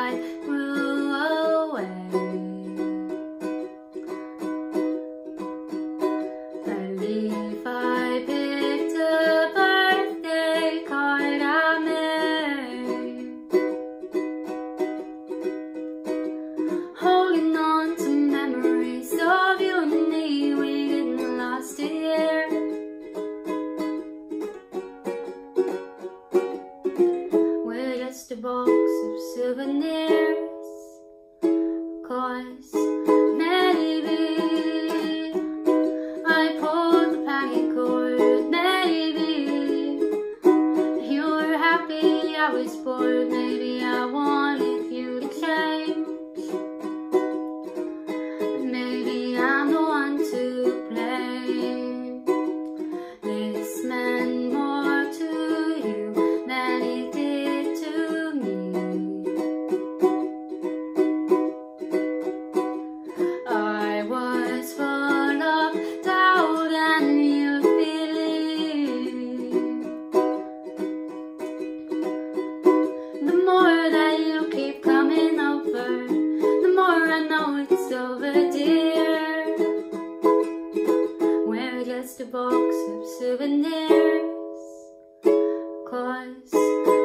God. box of souvenirs. Cause maybe I pulled the panic cord. Maybe you were happy I was bored Maybe I wanted you to change. box of souvenirs. Cause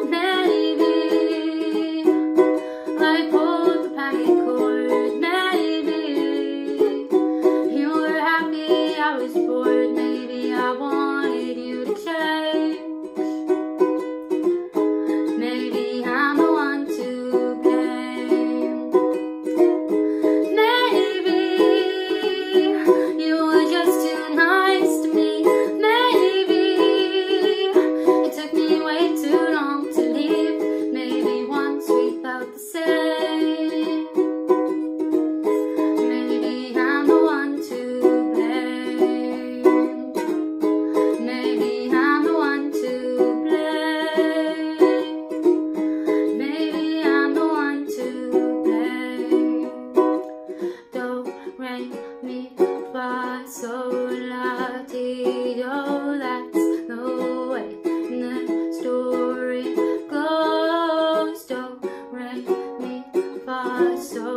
so